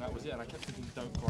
and that was it. And I kept thinking, don't cry,